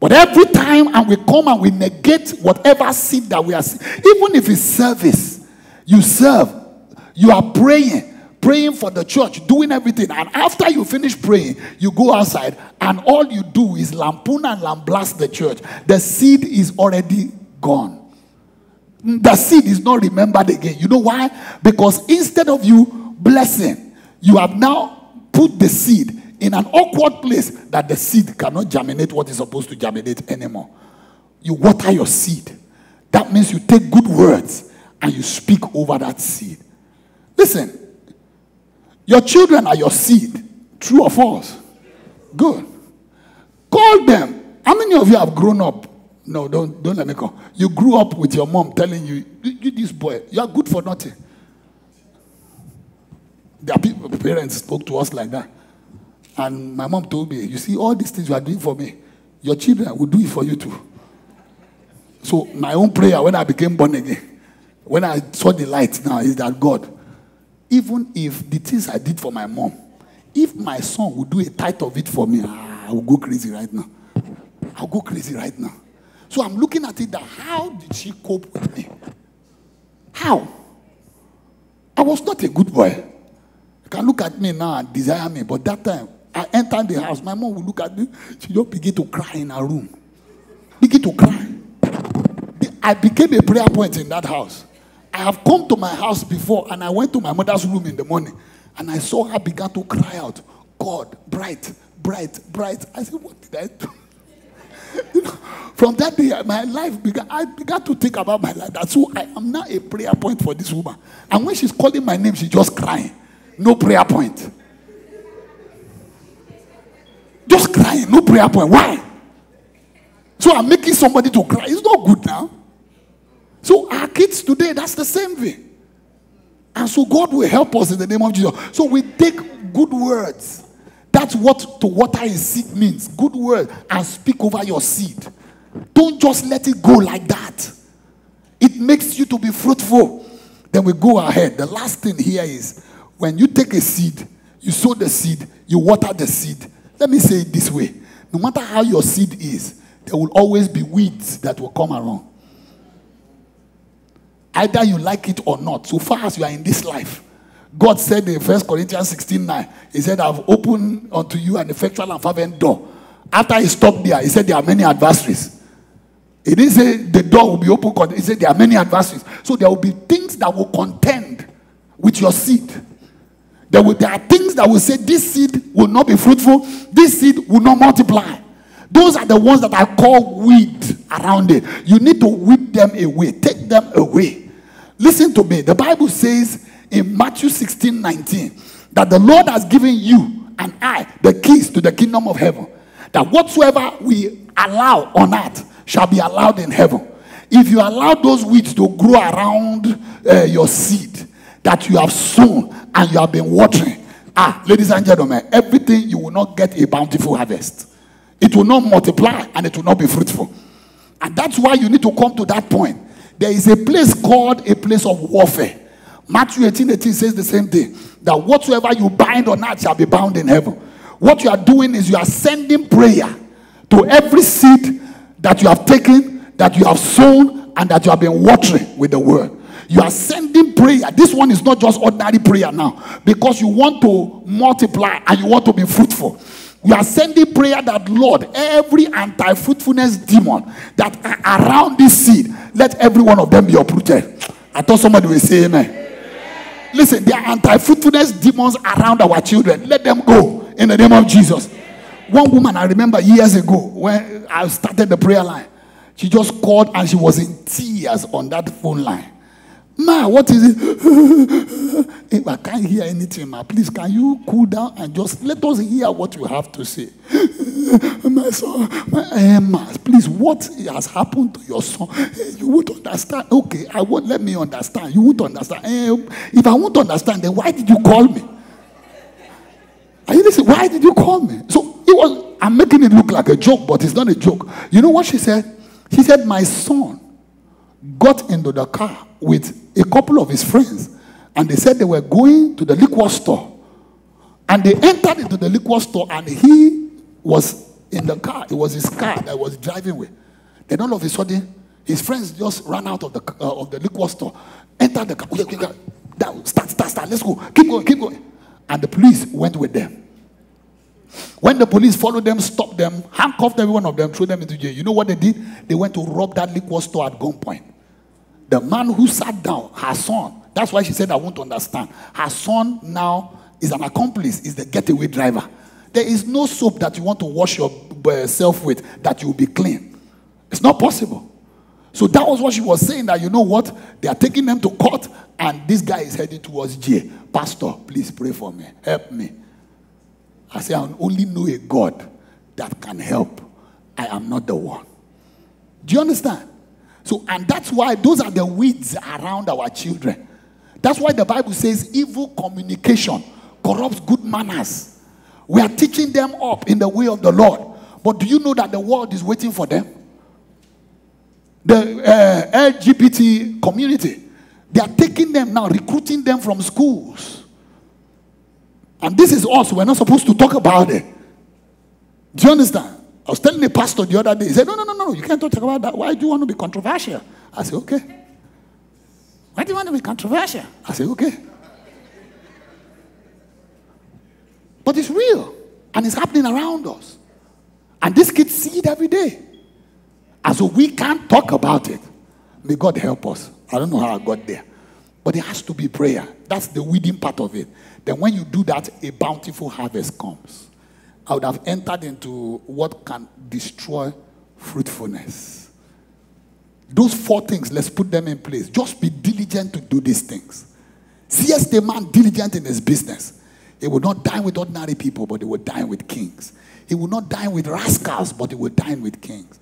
But every time and we come and we negate whatever seed that we are even if it's service, you serve, you are praying, praying for the church, doing everything. And after you finish praying, you go outside and all you do is lampoon and lamblast the church. The seed is already gone. The seed is not remembered again. You know why? Because instead of you blessing, you have now put the seed in an awkward place that the seed cannot germinate what is supposed to germinate anymore. You water your seed. That means you take good words and you speak over that seed. Listen, your children are your seed. True or false? Good. Call them. How many of you have grown up? No, don't, don't let me call. You grew up with your mom telling you, you this boy, you are good for nothing. Their people, parents spoke to us like that. And my mom told me, You see, all these things you are doing for me, your children will do it for you too. So, my own prayer when I became born again, when I saw the light now, is that God, even if the things I did for my mom, if my son would do a tithe of it for me, I will go crazy right now. I'll go crazy right now. So I'm looking at it that how did she cope with me? How? I was not a good boy. You can look at me now and desire me, but that time I entered the house. My mom would look at me. She just begin to cry in her room. Begin to cry. I became a prayer point in that house. I have come to my house before and I went to my mother's room in the morning and I saw her begin to cry out, God, bright, bright, bright. I said, What did I do? you know, from that day, my life began. I began to think about my life. That's who I am now a prayer point for this woman. And when she's calling my name, she's just crying. No prayer point. Just crying, no prayer point. Why? So I'm making somebody to cry. It's not good now. So our kids today, that's the same thing. And so God will help us in the name of Jesus. So we take good words. That's what to water a seed means. Good word and speak over your seed. Don't just let it go like that. It makes you to be fruitful. Then we go ahead. The last thing here is when you take a seed, you sow the seed, you water the seed, let me say it this way no matter how your seed is, there will always be weeds that will come around. Either you like it or not, so far as you are in this life. God said in 1 Corinthians 16 9, He said, I've opened unto you an effectual and fervent door. After he stopped there, he said, There are many adversaries. He didn't say the door will be open, he said, There are many adversaries. So there will be things that will contend with your seed. There, will, there are things that will say this seed will not be fruitful, this seed will not multiply. Those are the ones that I call weed around it. You need to weed them away, take them away. Listen to me. The Bible says in Matthew 16 19 that the Lord has given you and I the keys to the kingdom of heaven. That whatsoever we allow on earth shall be allowed in heaven. If you allow those weeds to grow around uh, your seed that you have sown and you have been watering, ah, ladies and gentlemen, everything you will not get a bountiful harvest. It will not multiply and it will not be fruitful. And that's why you need to come to that point. There is a place called a place of warfare. Matthew 18 18 says the same thing that whatsoever you bind on earth shall be bound in heaven. What you are doing is you are sending prayer to every seed that you have taken, that you have sown, and that you have been watering with the word. You are sending prayer. This one is not just ordinary prayer now because you want to multiply and you want to be fruitful. We are sending prayer that, Lord, every anti fruitfulness demon that are around this seed, let every one of them be uprooted. I thought somebody will say amen. amen. Listen, there are anti fruitfulness demons around our children. Let them go in the name of Jesus. One woman I remember years ago when I started the prayer line, she just called and she was in tears on that phone line. Ma, what is it? I can't hear anything, ma, please can you cool down and just let us hear what you have to say. my son, my Emma, eh, please, what has happened to your son? Eh, you would understand. Okay, I won't let me understand. You would understand. Eh, if I won't understand, then why did you call me? Are you listening? Why did you call me? So it was, I'm making it look like a joke, but it's not a joke. You know what she said? She said, My son got into the car with a couple of his friends and they said they were going to the liquor store. And they entered into the liquor store and he was in the car. It was his car that was driving with. Then all of a sudden, his friends just ran out of the uh, of the liquor store, entered the car. Okay, okay, okay. Down, start, start, start. Let's go. Keep going, keep going. And the police went with them. When the police followed them, stopped them, handcuffed every one of them, threw them into jail. You know what they did? They went to rob that liquor store at gunpoint. The man who sat down, her son, that's why she said, I want to understand. Her son now is an accomplice, is the getaway driver. There is no soap that you want to wash yourself uh, with that you will be clean. It's not possible. So that was what she was saying that, you know what? They are taking them to court and this guy is heading towards jail. Pastor, please pray for me. Help me. I say, I only know a God that can help. I am not the one. Do you understand? So, and that's why those are the weeds around our children. That's why the Bible says evil communication corrupts good manners. We are teaching them up in the way of the Lord. But do you know that the world is waiting for them? The uh, LGBT community, they are taking them now, recruiting them from schools. And this is us. We're not supposed to talk about it. Do you understand? I was telling the pastor the other day, he said, No, no, no, no, you can't talk about that. Why do you want to be controversial? I said, Okay. Why do you want to be controversial? I said, Okay. But it's real and it's happening around us. And these kids see it every day. And so we can't talk about it. May God help us. I don't know how I got there. But it has to be prayer. That's the weeding part of it. Then when you do that, a bountiful harvest comes. I would have entered into what can destroy fruitfulness. Those four things, let's put them in place. Just be diligent to do these things. C.S. the man diligent in his business. He will not dine with ordinary people, but he will dine with kings. He will not dine with rascals, but he will dine with kings.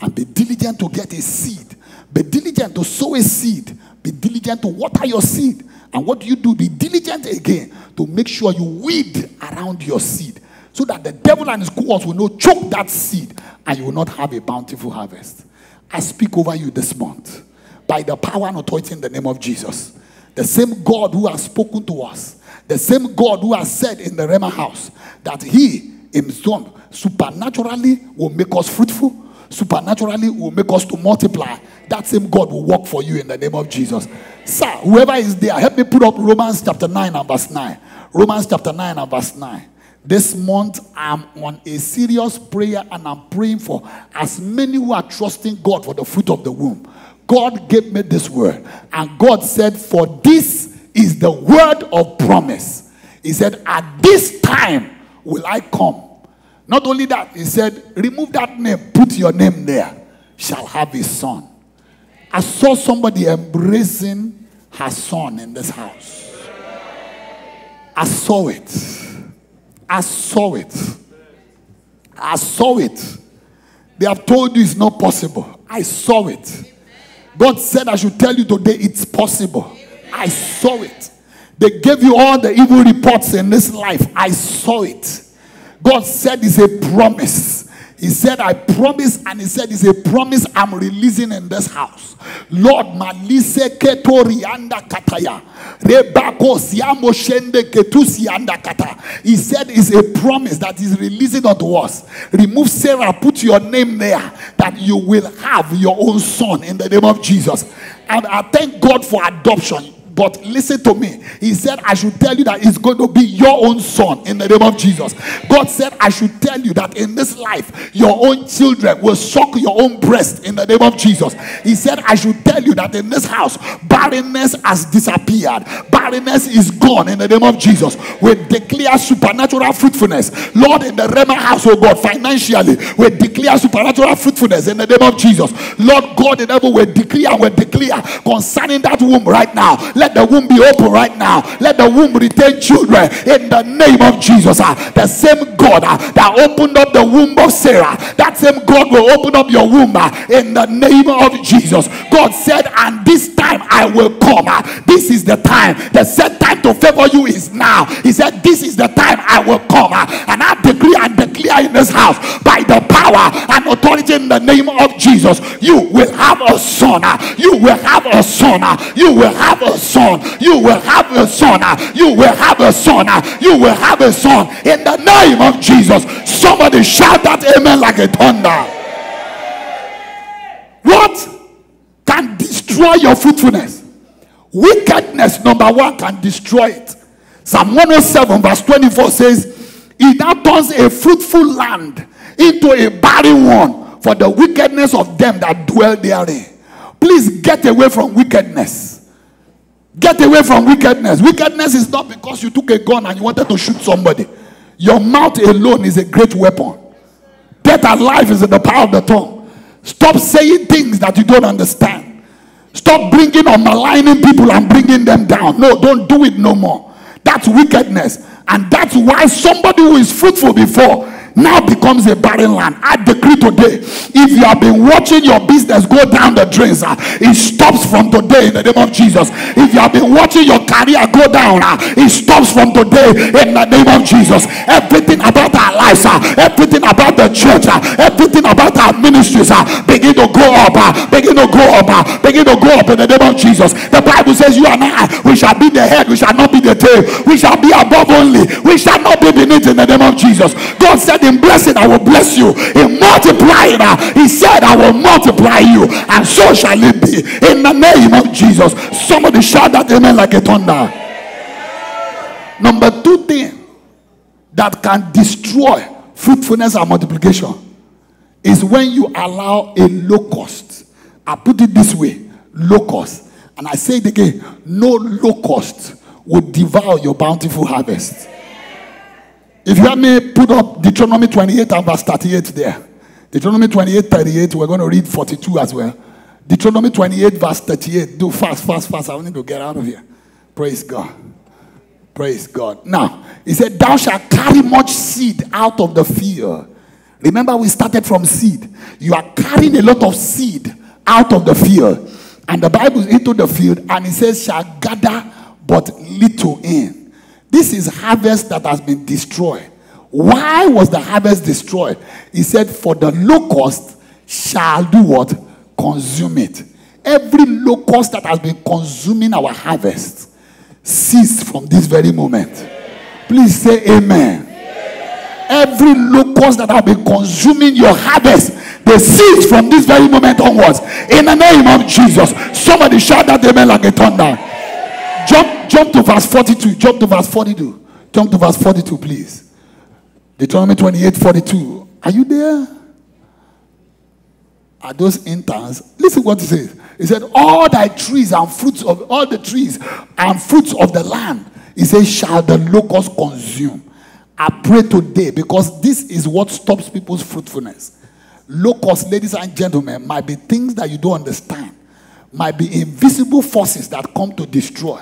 And be diligent to get a seed. Be diligent to sow a seed. Be diligent to water your seed. And what do you do? Be diligent again to make sure you weed around your seed so that the devil and his cohorts will not choke that seed and you will not have a bountiful harvest. I speak over you this month by the power and authority in the name of Jesus. The same God who has spoken to us, the same God who has said in the Rhema house that he himself supernaturally will make us fruitful, supernaturally will make us to multiply. That same God will work for you in the name of Jesus. Sir, whoever is there, help me put up Romans chapter 9 and verse 9. Romans chapter 9 and verse 9. This month, I'm on a serious prayer and I'm praying for as many who are trusting God for the fruit of the womb. God gave me this word, and God said, For this is the word of promise. He said, At this time will I come. Not only that, he said, Remove that name, put your name there, shall have a son. I saw somebody embracing her son in this house. I saw it. I saw it. I saw it. They have told you it's not possible. I saw it. God said, I should tell you today it's possible. I saw it. They gave you all the evil reports in this life. I saw it. God said it's a promise. He said, I promise, and he said, It's a promise I'm releasing in this house. Lord, Malise Ketorianda Kataya. Rebako Siamo Shende Kata. He said, It's a promise that is releasing unto us. Remove Sarah, put your name there, that you will have your own son in the name of Jesus. And I thank God for adoption. But listen to me. He said, I should tell you that it's going to be your own son in the name of Jesus. God said, I should tell you that in this life, your own children will suck your own breast in the name of Jesus. He said, I should tell you that in this house, barrenness has disappeared, barrenness is gone in the name of Jesus. We declare supernatural fruitfulness. Lord, in the Rhema house, oh God, financially, we declare supernatural fruitfulness in the name of Jesus. Lord God, in heaven, we declare, we declare concerning that womb right now let the womb be open right now. Let the womb retain children in the name of Jesus. Uh, the same God uh, that opened up the womb of Sarah, that same God will open up your womb uh, in the name of Jesus. God said, and this time I will come. This is the time. The set time to favor you is now. He said, this is the time I will come. And I decree and declare in this house by the power and authority in the name of Jesus, you will have a son. You will have a son. You will have a son son. You will have a son. You will have a son. You will have a son. In the name of Jesus. Somebody shout that amen like a thunder. What can destroy your fruitfulness? Wickedness, number one, can destroy it. Psalm 107, verse 24 says, He now turns a fruitful land into a barren one for the wickedness of them that dwell therein. Please get away from wickedness. Get away from wickedness. Wickedness is not because you took a gun and you wanted to shoot somebody. Your mouth alone is a great weapon. Death and life is in the power of the tongue. Stop saying things that you don't understand. Stop bringing or maligning people and bringing them down. No, don't do it no more. That's wickedness. And that's why somebody who is fruitful before now becomes a barren land. I decree today, if you have been watching your business go down the drains, uh, it stops from today in the name of Jesus. If you have been watching your career go down, uh, it stops from today in the name of Jesus. Everything about our lives, uh, everything about the church, uh, everything about our ministries uh, to go up, uh, begin to go up, uh, begin to go up in the name of Jesus. The Bible says, You and I, we shall be the head, we shall not be the tail, we shall be above only, we shall not be beneath in the name of Jesus. God said, in blessing, I will bless you. In multiplying, uh, he said, I will multiply you. And so shall it be. In the name of Jesus. Somebody shout that amen like a thunder. Number two thing that can destroy fruitfulness and multiplication is when you allow a locust. I put it this way locust. And I say it again no locust will devour your bountiful harvest. If you have me put up Deuteronomy 28 and verse 38 there. Deuteronomy 28, 38, we're going to read 42 as well. Deuteronomy 28, verse 38. Do fast, fast, fast. I need to get out of here. Praise God. Praise God. Now, he said, Thou shalt carry much seed out of the field. Remember, we started from seed. You are carrying a lot of seed out of the field. And the Bible is into the field, and it says, Shall gather but little in. This is harvest that has been destroyed. Why was the harvest destroyed? He said, For the locust shall do what? Consume it. Every locust that has been consuming our harvest cease from this very moment. Please say amen. Every locust that has been consuming your harvest, they cease from this very moment onwards. In the name of Jesus. Somebody shout that amen like a thunder. Jump, jump to verse 42. Jump to verse 42. Jump to verse 42, please. Deuteronomy 28 42. Are you there? Are those interns? Listen what he says. He said, All thy trees and fruits of all the trees and fruits of the land, he says, shall the locust consume. I pray today because this is what stops people's fruitfulness. Locusts, ladies and gentlemen, might be things that you don't understand, might be invisible forces that come to destroy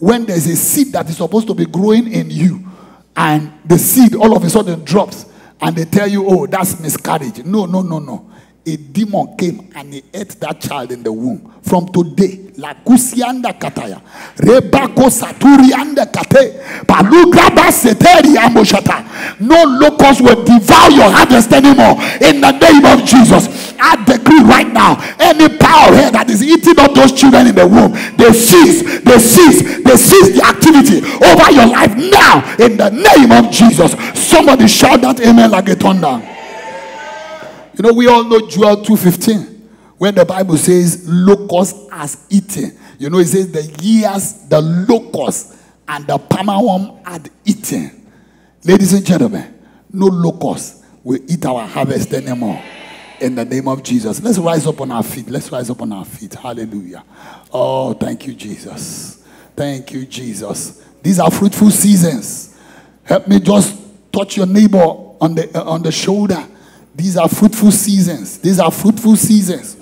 when there's a seed that is supposed to be growing in you, and the seed all of a sudden drops, and they tell you, oh, that's miscarriage. No, no, no, no. A demon came and he ate that child in the womb. From today, la kusianda kataya, rebako saturianda kate, palugraba seteri amboshata. No locust will devour your harvest anymore. In the name of Jesus, I decree right now, any power here that is eating up those children in the womb, they cease, they cease, they cease the activity over your life now. In the name of Jesus, somebody shout that amen like a thunder. You know, we all know Joel 2.15 when the Bible says locust has eaten. You know, it says the years, the locust and the palmerworm had eaten. Ladies and gentlemen, no locust will eat our harvest anymore. In the name of Jesus. Let's rise up on our feet. Let's rise up on our feet. Hallelujah. Oh, thank you, Jesus. Thank you, Jesus. These are fruitful seasons. Help me just touch your neighbor on the, uh, on the shoulder these are fruitful seasons. These are fruitful seasons.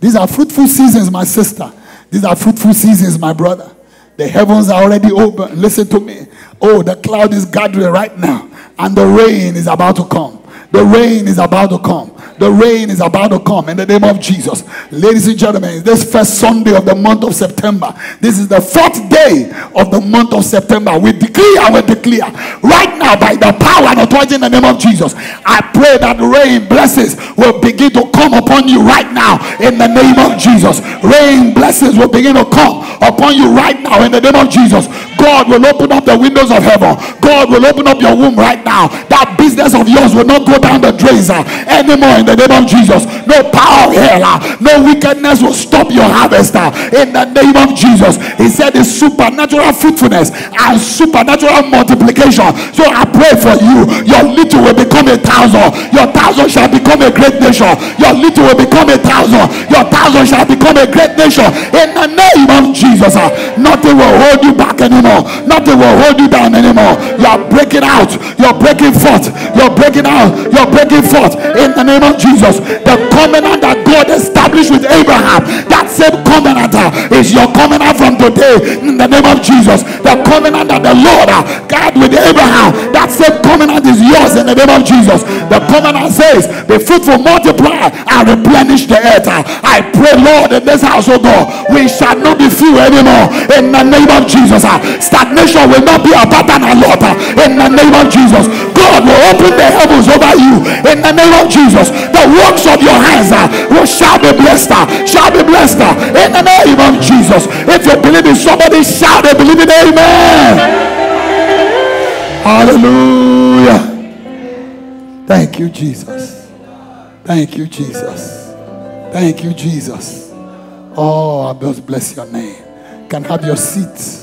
These are fruitful seasons, my sister. These are fruitful seasons, my brother. The heavens are already open. Listen to me. Oh, the cloud is gathering right now, and the rain is about to come. The rain is about to come. The rain is about to come in the name of Jesus. Ladies and gentlemen, this first Sunday of the month of September, this is the fourth day of the month of September. We declare and we declare right now by the power and authority in the name of Jesus. I pray that rain blessings will begin to come upon you right now in the name of Jesus. Rain blessings will begin to come upon you right now in the name of Jesus. God will open up the windows of heaven. God will open up your womb right now. That business of yours will not go down the drains uh, anymore in the name of Jesus. No power of hell, uh, no wickedness will stop your harvest uh, in the name of Jesus. He said it's supernatural fruitfulness and supernatural multiplication. So I pray for you. Your little will become a thousand. Your thousand shall become a great nation. Your little will become a thousand. Your thousand shall become a great nation in the name of Jesus. Uh, nothing will hold you back anymore. Nothing will hold you down anymore. You are breaking out. You're breaking forth. You're breaking out. You're breaking forth in the name of Jesus. The covenant that God established with Abraham, that same covenant uh, is your covenant from today the name of Jesus. The covenant that the Lord uh, God with Abraham, that same covenant is yours in the name of Jesus. The covenant says, Be fruitful, multiply, and replenish the earth. I pray, Lord, in this house, oh God, we shall not be few anymore in the name of Jesus. Stagnation will not be a pattern lot in the name of Jesus. God will open the heavens over you in the name of Jesus. The works of your hands uh, will shall be blessed, uh, shall be blessed uh, in the name of Jesus. If you believe in somebody, shout and believe in Amen. Hallelujah. Thank you, Jesus. Thank you, Jesus. Thank you, Jesus. Oh, I just bless your name. Can have your seats.